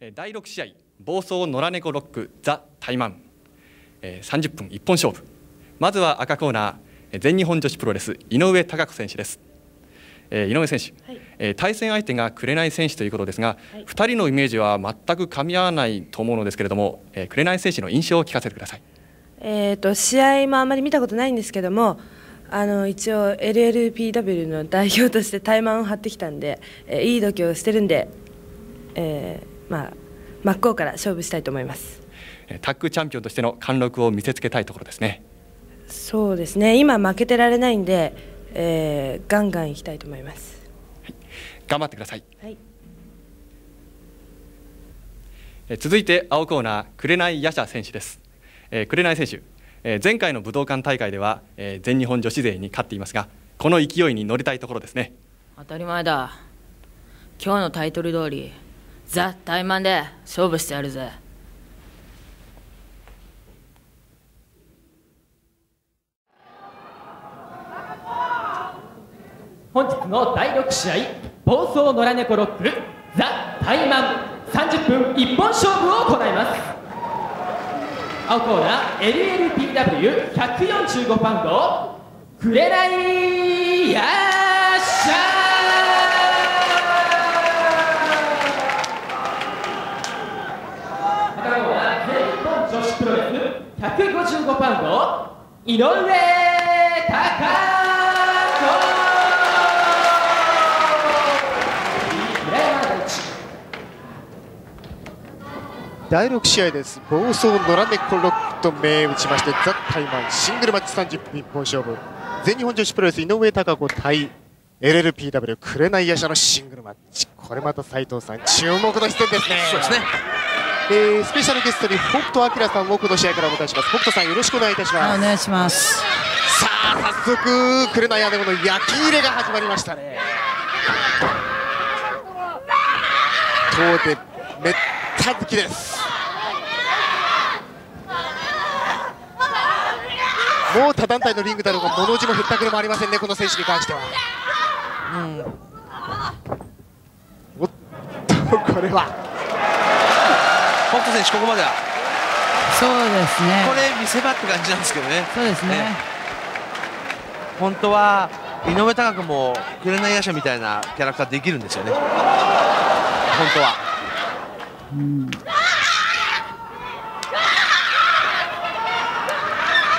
第6試合暴走野良猫ロックザ・タイマン。30分一本勝負。まずは赤コーナー全日本女子プロレス井上貴子選手です。井上選手、はい、対戦相手が紅選手ということですが、はい、2人のイメージは全く噛み合わないと思うのですけれども紅選手の印象を聞かせてください、えーと、試合もあまり見たことないんですけどもあの一応 LLPW の代表として怠慢を張ってきたんで、えー、いい度胸をしてるんで、えー、まあ真っ向から勝負したいと思います。タッグチャンピオンとしての貫禄を見せつけたいところですね。そうですね。今負けてられないんで、えー、ガンガンいきたいと思います、はい、頑張ってください、はい、え続いて青コーナー紅ヤシャ選手です、えー、紅選手、えー、前回の武道館大会では、えー、全日本女子勢に勝っていますがこの勢いに乗りたいところですね。当たり前だ。今日のタイトル通りザ・タイマンで勝負してやるぜ。本日の第6試合暴走野良猫ロックザ・タイマン30分一本勝負を行います。青コーナー LLPW145 パウンドくれない。155パウンド井上貴子第6試合です。暴走野良猫ロックと銘打ちましてザ・タイマンシングルマッチ。30分一本勝負全日本女子プロレス井上貴子対 LLPW 紅夜叉のシングルマッチ。これまた斉藤さん注目の一戦ですね。そうですね。えー、スペシャルゲストに北斗晶さんをこの試合からお迎えします。北斗さんよろしくお願いいたします。お願いします。さあ早速紅姉子の焼き入れが始まりましたね。当でめった好きです。もう他団体のリングだろうが物おじもへったくれもありませんねこの選手に関しては。うん。おっとこれは北斗選手、ここまでは。そうですね。これ見せ場って感じなんですけどね。そうですね、ね、本当は井上貴子も紅夜叉みたいなキャラクターできるんですよね。本当は、うん、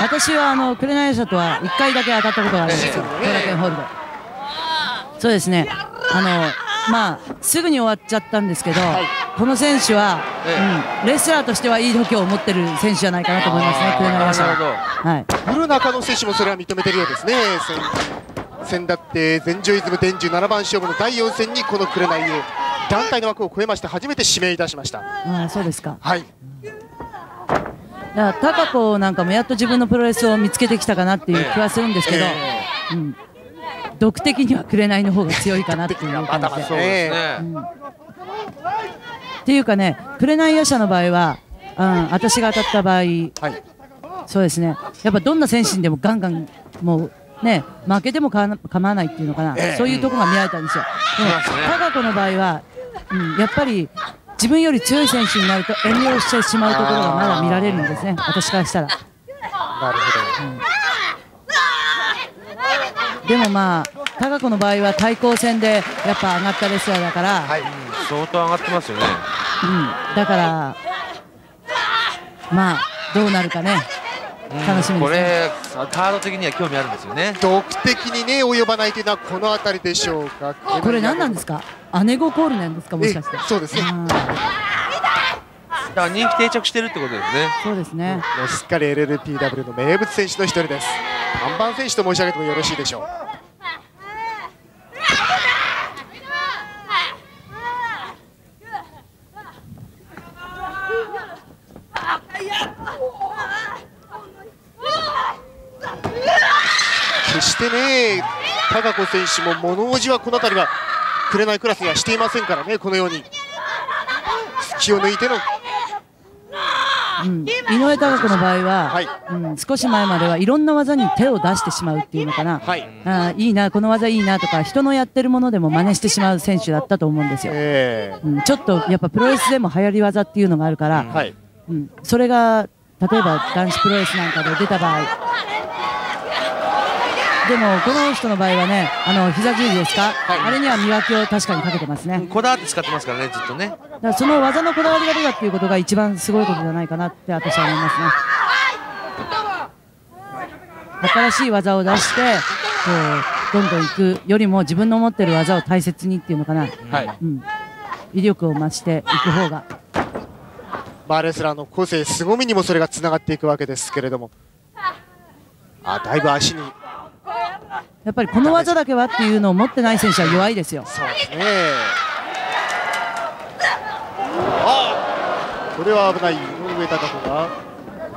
私はあの紅夜叉とは1回だけ当たったことがあるんですよ、後楽園ホールで。そうですね。あのまあすぐに終わっちゃったんですけど、はいこの選手は、うん、レスラーとしてはいい度胸を持ってる選手じゃないかなと思いますね、紅山さん。はい、古中野選手もそれは認めてるようですね。先だって全女イズム伝授7番勝負の第4戦にこの紅を団体の枠を超えまして初めて指名いたしました。あそうですか。はい。だから高子なんかもやっと自分のプロレスを見つけてきたかなっていう気はするんですけど、えー、うん、毒的には紅の方が強いかなっていう感じで。そうですね。うんっていうかね、プレナイヤ社の場合は、うん、私が当たった場合、はい、そうですね、やっぱどんな選手にでもガンガン、もうね、負けても構わないっていうのかな、えー、そういうところが見られたんですよ。でも、高子の場合は、うん、やっぱり自分より強い選手になると遠慮してしまうところがまだ見られるんですね、私からしたら。なるほど、うん。でもまあ、高子の場合は対抗戦でやっぱ上がったレスラーだから、はい、相当上がってますよね。うん、だからまあどうなるかね。楽しみ、ね、これカード的には興味あるんですよね。毒的にね及ばないというのはこの辺りでしょうか。これ何なんですか？姉子コールなんですか？もしかして。そうですね。だから人気定着してるってことですね。そうですね、うん、しっかり LLPW の名物選手の一人です。看板選手と申し上げてもよろしいでしょう決してね、高子選手も物おじはこの辺りは紅クラスにはしていませんからね、このように。隙を抜いての。うん、井上貴子の場合は、はい。うん、少し前まではいろんな技に手を出してしまうっていうのかな、はい。あーいいな、この技いいなとか人のやってるものでも真似してしまう選手だったと思うんですよ。えうん、ちょっとやっぱプロレスでも流行り技っていうのがあるから、ーはい。うん、それが例えば男子プロレスなんかで出た場合でもこの人の場合はねあの膝十字ですか、あれには磨きを確かにかけてますね。こだわって使ってますからねずっとね。だからその技のこだわりが出たっていうことが一番すごいことじゃないかなって私は思いますね。新しい技を出してこうどんどんいくよりも自分の持ってる技を大切にっていうのかな、はい。うん、威力を増していく方が。まあレスラーの個性凄みにもそれがつながっていくわけですけれども。あだいぶ足にやっぱりこの技だけはっていうのを持ってない選手は弱いですよ。そうですね。あこれは危ない。井上貴子が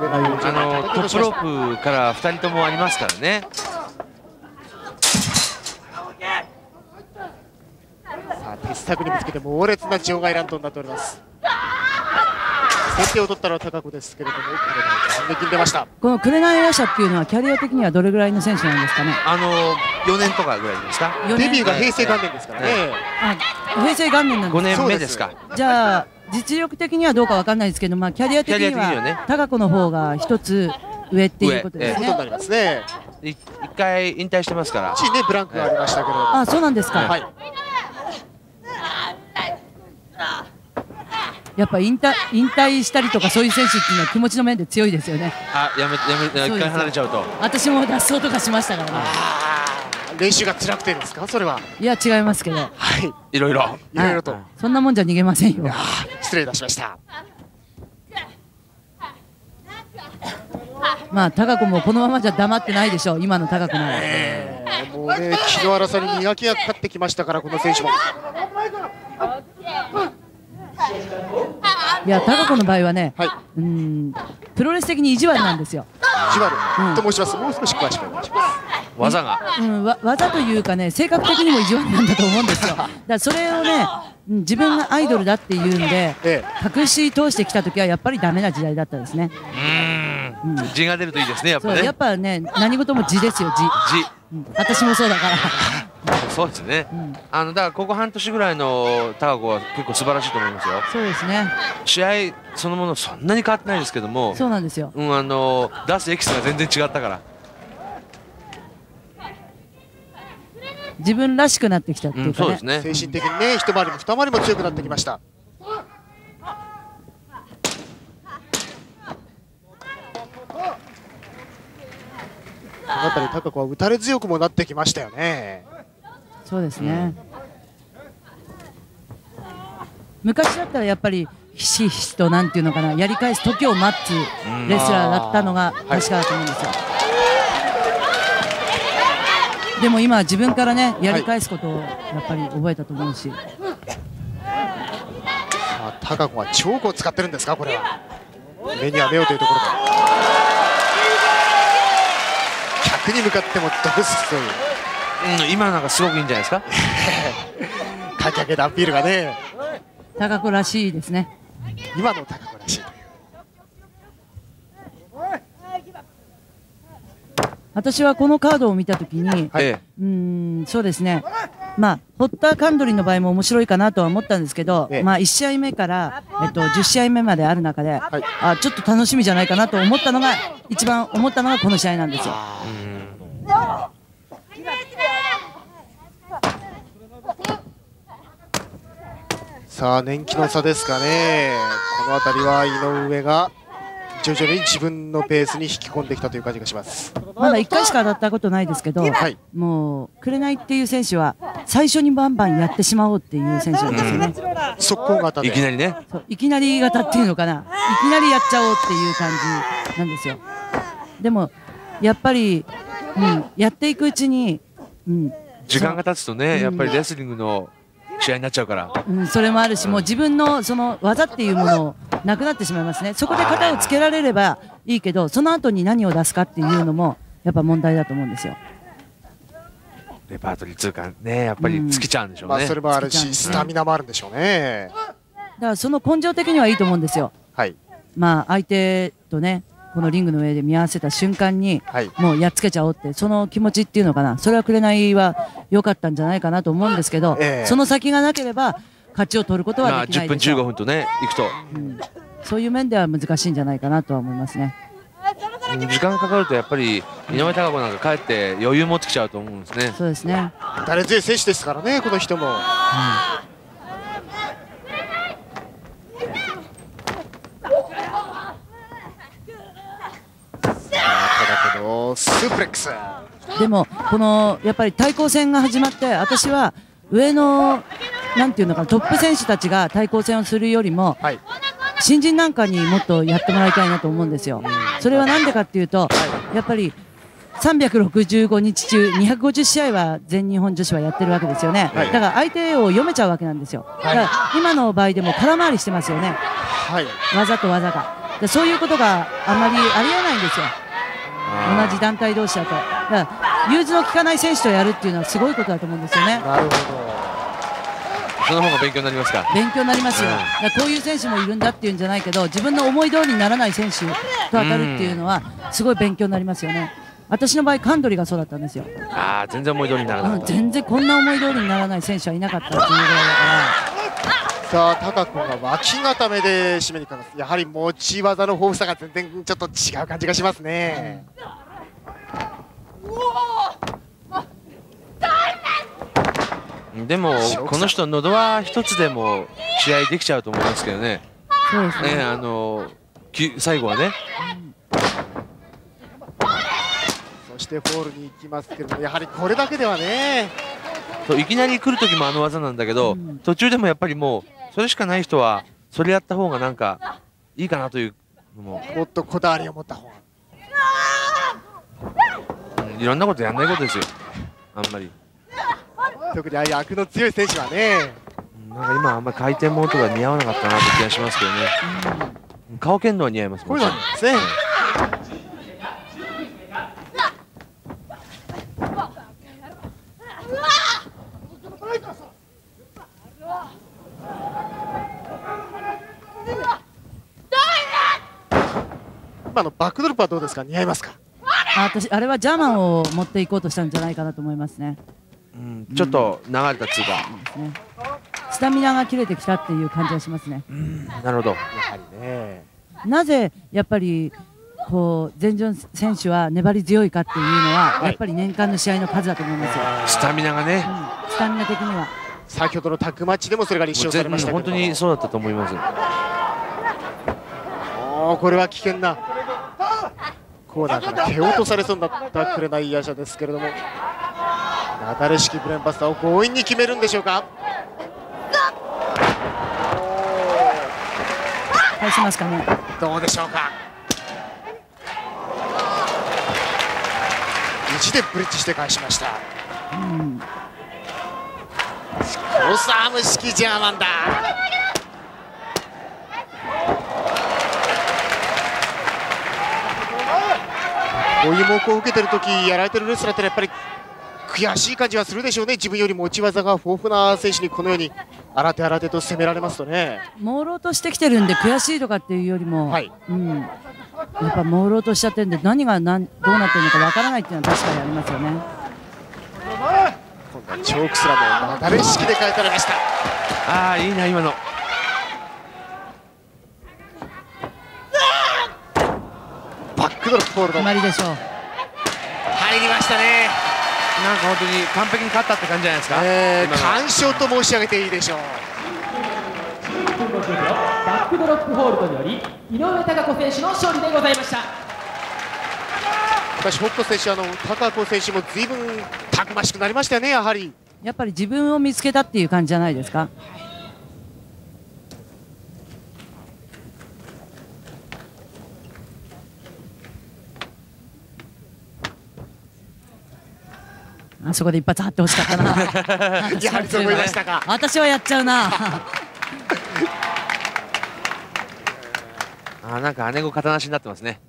あのトップロープから2人ともありますからね。さあ手スにぶつけて猛烈な場外乱闘になっております先手を取ったのは貴子ですけれども反撃に出ました。この紅ラ社っていうのはキャリア的にはどれぐらいの選手なんですかね？あの4年とかぐらいですか4デ年。ビューが平成元年ですからね、あ平成元年なん5です。年目ですか。じゃあ実力的にはどうかわかんないですけど、まあキャリア的には高子の方が一つ上っていうことですね。ことになりますね。い一回引退してますから。ねブランクがありましたけれども、あ、そうなんですか。はい やっぱ引退引退したりとかそういう選手っていうのは気持ちの面で強いですよね。あやめやめ一回離れちゃうと。私も脱走とかしましたからね。練習が辛くてですか？それは。いや違いますけど、はい。いろいろ。いろいろと。そんなもんじゃ逃げませんよ。失礼いたしました。まあ高子もこのままじゃ黙ってないでしょう。今の高子なら。えーもうね気の荒さに磨きがかかってきましたからこの選手もいや高子の場合はね、はい。うんプロレス的に意地悪なんですよ。じわる、うん。と申します。もう少し詳しくお願いします。技が。うん、わ技というかね性格的にも意地悪なんだと思うんですよ。だからそれをねうん自分がアイドルだっていうんでえ隠し通してきた時はやっぱりダメな時代だったですね。うーん。字が出るといいですねやっぱね。そうやっぱね何事も字ですよ字。字うん私もそうだから。そうですね。うん。あのだからここ半年ぐらいの高子は結構素晴らしいと思いますよ。そうですね。試合そのものそんなに変わってないですけども。そうなんですよ。うんあの出すエキスが全然違ったから。自分らしくなってきたってういうんかね。そうですね。精神的にね一回りも二回りも強くなってきました。この辺り高子は打たれ強くもなってきましたよねそうですね。昔だったらやっぱりひしひしとなんていうのかなやり返す時を待つレスラーだったのが確かだと思うんですよ。でも今は自分からねやり返すことをやっぱり覚えたと思うし、さあ高子はチョークを使ってるんですかこれは。目には目をというところで客に向かっても毒すとい。ううん今なんかすごくいいんじゃないですか？かき上げたアピールがね。高子らしいですね。今の高子らしい。という私はこのカードを見たときに、はい。えうーんそうですね、まあ、ホッターカンドリの場合も面白いかなとは思ったんですけど、ええ。まあ、1試合目から、えっと、10試合目まである中で、はい。あちょっと楽しみじゃないかなと思ったのが一番思ったのがこの試合なんですよ。さあ年季の差ですかね。この辺りは井上が徐々に自分のペースに引き込んできたという感じがします。まだ1回しか当たったことないですけど、はい。もう紅っていう選手は最初にバンバンやってしまおうっていう選手なんですよね。速攻型で。いきなりね。いきなり型っていうのかな。いきなりやっちゃおうっていう感じなんですよ。でもやっぱり、うん、やっていくうちに、うん。時間が経つとねやっぱりレスリングの試合になっちゃうから。うん、それもあるしもう自分のその技っていうものをなくなってしまいますね。そこで型をつけられればいいけどその後に何を出すかっていうのもやっぱ問題だと思うんですよ。レパートリー通過ねやっぱり尽きちゃうんでしょうね。まあそれもあるしスタミナもあるんでしょうね。だからその根性的にはいいと思うんですよ。はい。まあ、相手とねこのリングの上で見合わせた瞬間に、はい。もうやっつけちゃおうってその気持ちっていうのかな。それは紅は良かったんじゃないかなと思うんですけど、ええ。その先がなければ勝ちを取ることまあ、はできな10分いでしょう、15分とねいくと。そういう面では難しいんじゃないかなとは思いますね。時間かかるとやっぱり井上貴子なんかかえって余裕持ってきちゃうと思うんですね。そうですね。誰強い選手ですからね、この人も。さあただこのスープレックス。でもこのやっぱり対抗戦が始まって私は上のなんていうのかなトップ選手たちが対抗戦をするよりもはい。新人なんかにもっとやってもらいたいなと思うんですよ。それはなんでかっていうとやっぱり365日中250試合は全日本女子はやってるわけですよね、はいだから相手を読めちゃうわけなんですよ、だから今の場合でも空回りしてますよねはい。技と技がでそういうことがあまりありえないんですよあ同じ団体同士だとだから融通の利かない選手とやるっていうのはすごいことだと思うんですよねなるほど。ーその方が勉強になりますか？勉強になりますよ、うんこういう選手もいるんだっていうんじゃないけど自分の思い通りにならない選手と当たるっていうのはすごい勉強になりますよね私の場合カンドリがそうだったんですよ、ああ全然思い通りにならなかうん。全然こんな思い通りにならない選手はいなかったっていうぐらいだかさあ、タカ君が脇固めで締めにかかます。やはり持ち技の豊富さが全然ちょっと違う感じがしますね。でもこの人喉は一つでも試合できちゃうと思いますけどね。らそうですねねあのき最後はね。そしてフォールに行きますけれども、やはりこれだけではね。そういきなり来る時もあの技なんだけど、うん途中でもやっぱりもうそれしかない人はそれやった方がなんかいいかなというのも、もっとこだわりを持った方が。うんいろんなことやんないことですよ。あんまり。特にああいう悪の強い選手はね。うんなんか今あんまり回転モートが似合わなかったなって気がしますけどね。顔剣道は似合いますもなんですね。今のバックドロップはどうですか？似合いますか？あ私あれはジャーマンを持っていこうとしたんじゃないかなと思いますね。うんちょっと流れたつうか。ね。スタミナが切れてきたっていう感じがしますね。なるほど。やはりね。なぜやっぱりこう前順選手は粘り強いかっていうのは、はい。やっぱり年間の試合の数だと思いますよ、スタミナがね。うん、スタミナ的には。先ほどのタックマッチでもそれが立証されましたけ本当にそうだったと思います。おーこれは危険なコーナーから蹴落とされそうになった紅ヤシャですけれどもなだれ式ブレンバスターを強引に決めるんでしょうか？返しますかね。どうでしょうか？意地でブリッジして返しました。うん。クロスアーム式ジャーマンだこういう猛攻を受けてる時やられてるレスラーってやっぱり悔しい感じはするでしょうね。自分より持ち技が豊富な選手にこのように新手新手と攻められますとね。朦朧としてきてるんで悔しいとかっていうよりも、はい。うん、やっぱ朦朧としちゃってるんで何が何どうなってるのかわからないっていうのは確かにありますよね。今度はチョークスラムをなだれ式で変えられました。ああいいな今の。バックドロップフォールド決まりでしょう入りましたねなんか本当に完璧に勝ったって感じじゃないですか？えー、完勝と申し上げていいでしょう60秒バックドロップホールドにより井上貴子選手の勝利でございました私、北斗選手、あの高子選手もずいぶんたくましくなりましたよね、やはり。やっぱり自分を見つけたっていう感じじゃないですかあそこで一発張ってほしかったな。やはりそう思いましたか。私はやっちゃうな。あーなんか姉子形なしになってますね。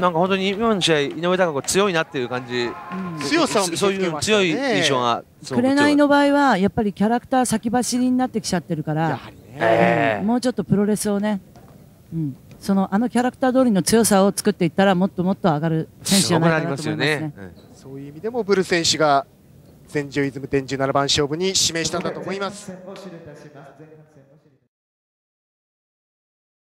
なんか本当に今の試合井上貴子強いなっていう感じ、強さをそういう強い印象が紅の場合はやっぱりキャラクター先走りになってきちゃってるから、えもうちょっとプロレスをね、うん、そのあのキャラクター通りの強さを作っていったらもっともっと上がる選手じゃないかなと思いますね。そういう意味でもブル選手が全女イズム10 17番勝負に指名したんだと思います。